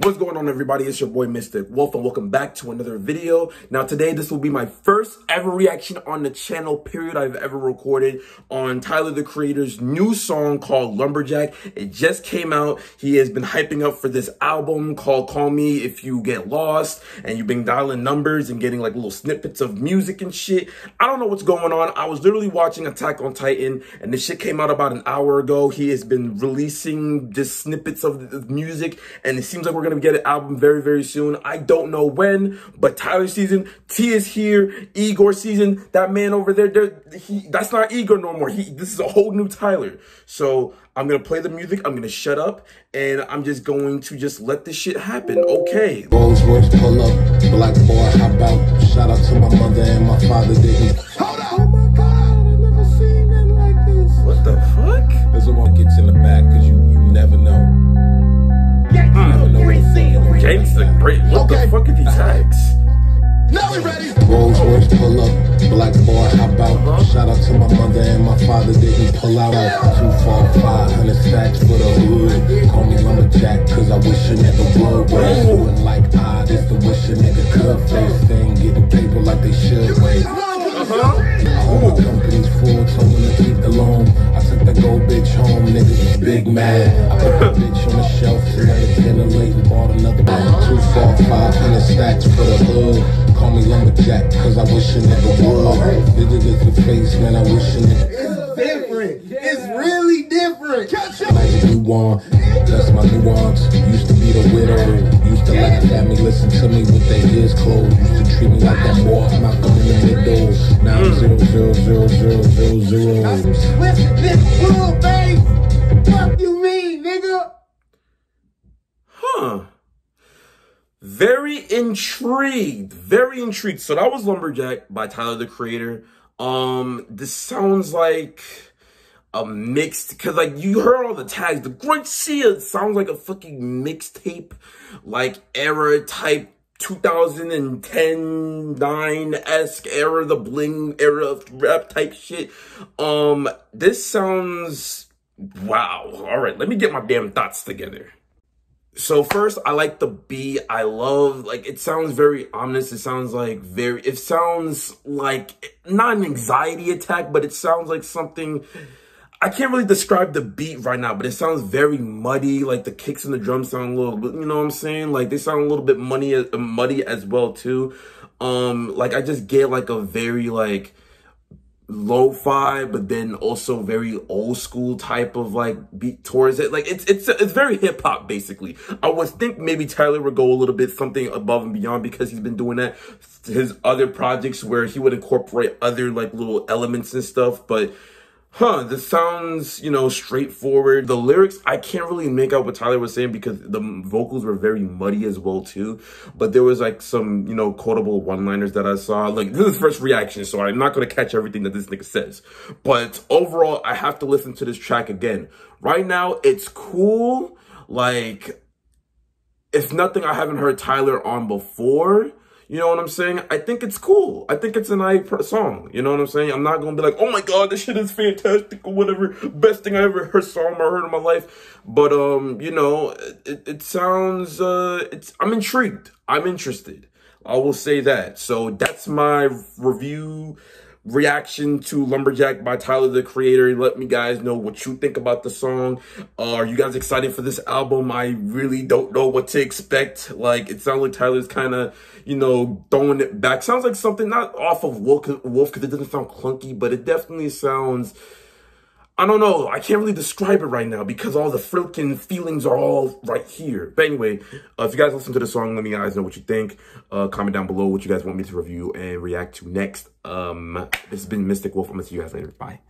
What's going on everybody? It's your boy Mystic Wolf and welcome back to another video. Now today this will be my first ever reaction on the channel period I've ever recorded on Tyler the Creator's new song called Lumberjack. It just came out. He has been hyping up for this album called Call Me If You Get Lost and you've been dialing numbers and getting like little snippets of music and shit. I don't know what's going on. I was literally watching Attack on Titan and this shit came out about an hour ago. He has been releasing just snippets of the music and it seems like we're going to get an album very, very soon. I don't know when, but Tyler season, T is here, Igor season, that man over there, he, that's not Igor no more. He, this is a whole new Tyler. So I'm going to play the music. I'm going to shut up and I'm just going to just let this shit happen. Okay. Rolls Royce pull up, black boy hop out. Shout out to my mother and my father didn't. Gangsta, great. What okay. the fuck are these tags? Now we ready. Rolls Royce pull up, black boy hop out. Uh -huh. Shout out to my mother and my father didn't pull out. Two, four, five hundred stacks for the hood. Call me lumberjack cause I wish a nigga would. Wait, doing like ah, this the wish a nigga could. Face thing, getting paper like they should. Wait. Uh-huh. All my company's full, told them to keep the loan. I took the gold bitch home, niggas was big mad. I put the bitch on the shelf, tonight late and stacks for the hood. Call me lumberjack, cause I wish a never would. Did it in the face, man, I wish a nigga. It's different. It's really different. Like you want, that's my nuance. Used to be the widow. Used to laugh at me, listen to me with their ears closed. Used to treat me like that boy, Malcolm in the middle. Now I'm mm. zero, zero, zero, zero, zero, zero. I'm Swift, intrigued. Very intrigued. So that was Lumberjack by Tyler the Creator. Um, this sounds like a mixed because like you heard all the tags. The Great Sea sounds like a fucking mixtape, like era type 2010 9 esque era, the bling era of rap type shit. Um, this sounds wow. All right, let me get my damn thoughts together. So first, I like the beat. I love, like, it sounds very ominous. It sounds like very, it sounds like, not an anxiety attack, but it sounds like something, I can't really describe the beat right now, but it sounds very muddy. Like the kicks and the drums sound a little you know what I'm saying? Like they sound a little bit muddy, muddy as well too. Um, like I just get like a very like, lo-fi but then also very old school type of like beat towards it. Like it's it's it's very hip-hop basically. I would think maybe tyler would go a little bit something above and beyond because he's been doing that. His other projects where he would incorporate other like little elements and stuff but huh, this sounds, you know, straightforward. The lyrics, I can't really make out what Tyler was saying because the vocals were very muddy as well too. But there was like some, you know, quotable one-liners that I saw. Like this is first reaction, so I'm not gonna catch everything that this nigga says. But overall, I have to listen to this track again. Right now, it's cool. Like, it's nothing, I haven't heard Tyler on before. You know what I'm saying? I think it's cool. I think it's a nice song. You know what I'm saying? I'm not to be like, oh my God, this shit is fantastic or whatever. Best thing I ever heard song I heard in my life. But, um, you know, it, it sounds, uh, it's, I'm intrigued. I'm interested. I will say that. So that's my review reaction to Lumberjack by Tyler, the creator. Let me guys know what you think about the song. Uh, are you guys excited for this album? I really don't know what to expect. Like, it sounds like Tyler's kind of, you know, throwing it back. Sounds like something not off of Wolf, Wolf because it doesn't sound clunky, but it definitely sounds I don't know. I can't really describe it right now because all the freaking feelings are all right here. But anyway, uh, if you guys listen to the song, let me guys know what you think. Uh, comment down below what you guys want me to review and react to next. Um, this has been Mystic Wolf. I'm going to see you guys later. Bye.